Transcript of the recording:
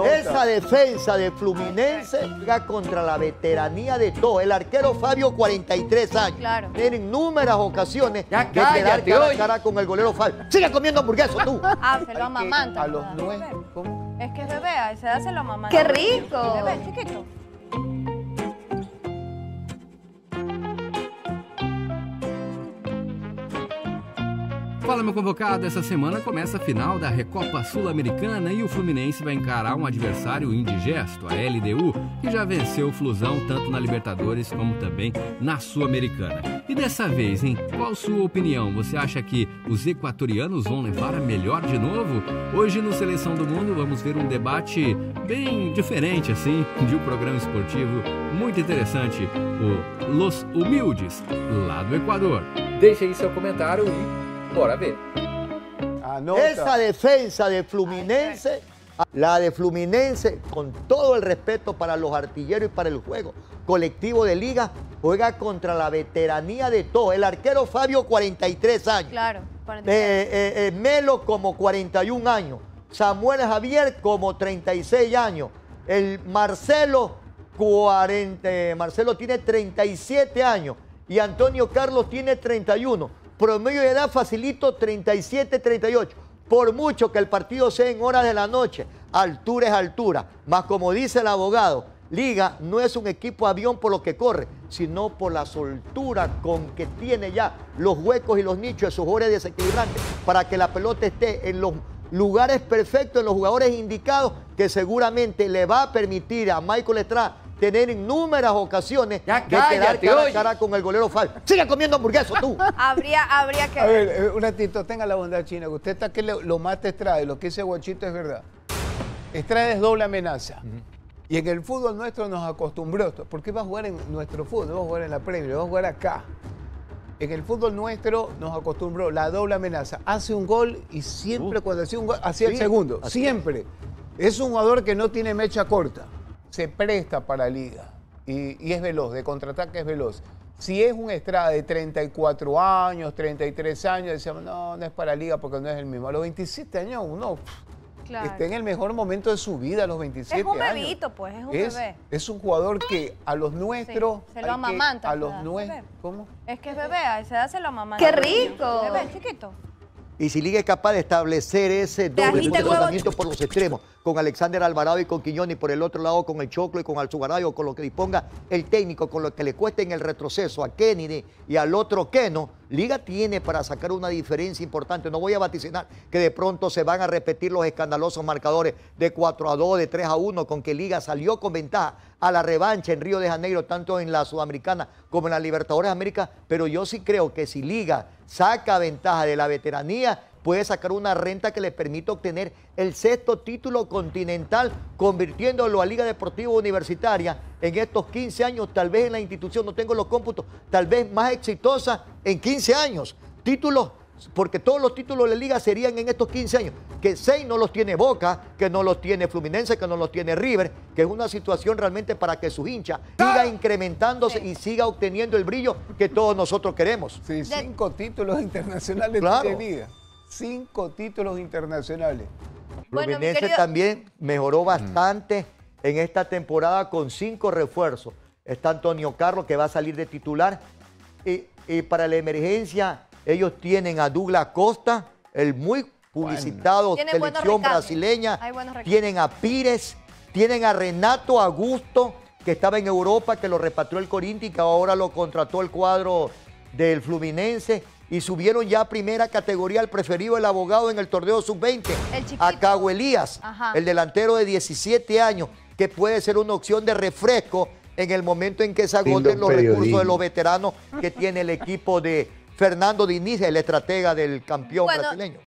Esa defensa de Fluminense juega contra la veteranía de todo. El arquero Fabio, 43 años. Claro. Tienen númeras ocasiones Ya de quedar cara a cara con el golero Fabio. Sigue comiendo hamburguesa tú. Ah, se lo amamanta. A los nueve. Es que es bebé, a esa edad se lo amamanta. ¡Qué rico! Bebé, chiquito. Fala, meu convocado. Essa semana começa a final da Recopa Sul-Americana e o Fluminense vai encarar um adversário indigesto, a LDU, que já venceu o Flusão tanto na Libertadores como também na Sul-Americana. E dessa vez, hein? Qual sua opinião? Você acha que os equatorianos vão levar a melhor de novo? Hoje no Seleção do Mundo vamos ver um debate bem diferente, assim, de um programa esportivo muito interessante, o Los Humildes, lá do Equador. Deixe aí seu comentário e bora ver. Anota. Esa defensa de Fluminense, la de Fluminense, con todo el respeto para los artilleros y para el juego colectivo de liga, juega contra la veteranía de todo. El arquero Fabio, 43 años. Claro. 43. Eh, eh, eh, Melo como 41 años. Samuel Javier como 36 años. El Marcelo, 40, eh, Marcelo tiene 37 años. Y Antonio Carlos tiene 31. Promedio de edad facilito 37, 38. Por mucho que el partido sea en horas de la noche, altura es altura. Más como dice el abogado, Liga no es un equipo avión por lo que corre, sino por la soltura con que tiene ya los huecos y los nichos de sus jugadores desequilibrantes para que la pelota esté en los lugares perfectos, en los jugadores indicados, que seguramente le va a permitir a Michael Estrada tener en númeras ocasiones Ya de quedar cállate, cara a cara con el golero Fabio. Sigue comiendo hamburguesa tú. Habría, habría que A ver. ver, eh, un ratito, tenga la bondad china, que usted está que le- lo mata Estrada y lo que dice Guachito es verdad. Estrada es doble amenaza. Y en el fútbol nuestro nos acostumbró esto. ¿Por qué va a jugar en nuestro fútbol? Va a jugar en la Premier, va a jugar acá. En el fútbol nuestro nos acostumbró la doble amenaza. Hace un gol y siempre cuando hacía un gol, hacía el segundo. Siempre. Es un jugador que no tiene mecha corta. Se presta para liga. Y, y es veloz, de contraataque es veloz. Si es un Estrada de 34 años, 33 años, decíamos, no, no es para liga porque no es el mismo. A los 27 años uno pff, Claro. está en el mejor momento de su vida, a los 27 Es un años. bebito, pues, es un es, bebé. es un jugador que a los nuestros... se lo que- amamanta, A los. ¿Cómo? Es que es bebé, a esa edad se lo amamanta. ¡Qué rico! Bebé, chiquito. Y si Liga es capaz de establecer ese doble funcionamiento por los extremos, con Alexander Alvarado y con Quiñón, y por el otro lado con el Choclo y con Alzugaray, o con lo que disponga el técnico, con lo que le cueste en el retroceso a Kennedy y al otro Keno, Liga tiene para sacar una diferencia importante. No voy a vaticinar que de pronto se van a repetir los escandalosos marcadores de 4 a 2, de 3 a 1, con que Liga salió con ventaja a la revancha en Río de Janeiro, tanto en la Sudamericana como en la Libertadores América. Pero yo sí creo que si Liga saca ventaja de la veteranía, puede sacar una renta que le permita obtener el sexto título continental, convirtiéndolo a Liga Deportiva Universitaria en estos 15 años, tal vez en la institución, no tengo los cómputos, tal vez más exitosa en 15 años. Títulos, porque todos los títulos de la Liga serían en estos 15 años, que 6 no los tiene Boca, que no los tiene Fluminense, que no los tiene River, que es una situación realmente para que sus hinchas siga incrementándose y siga obteniendo el brillo que todos nosotros queremos. Sí, cinco títulos internacionales Claro. de liga. Cinco títulos internacionales. Bueno, mi Fluminense querido- también mejoró bastante en esta temporada con cinco refuerzos. Está Antonio Carlos que va a salir de titular. Y, y para la emergencia, ellos tienen a Douglas Costa, el muy publicitado buenos selección brasileña. Tienen a Pires, tienen a Renato Augusto, que estaba en Europa, que lo repatrió el Corinthians y que ahora lo contrató el cuadro del Fluminense. Y subieron ya a primera categoría al preferido del abogado en el torneo sub-20. El chiquito. A Cago Elías, Ajá. el delantero de 17 años, que puede ser una opción de refresco en el momento en que se agoten los recursos de los veteranos que tiene el equipo de Fernando Diniz, el estratega del campeón Bueno, brasileño.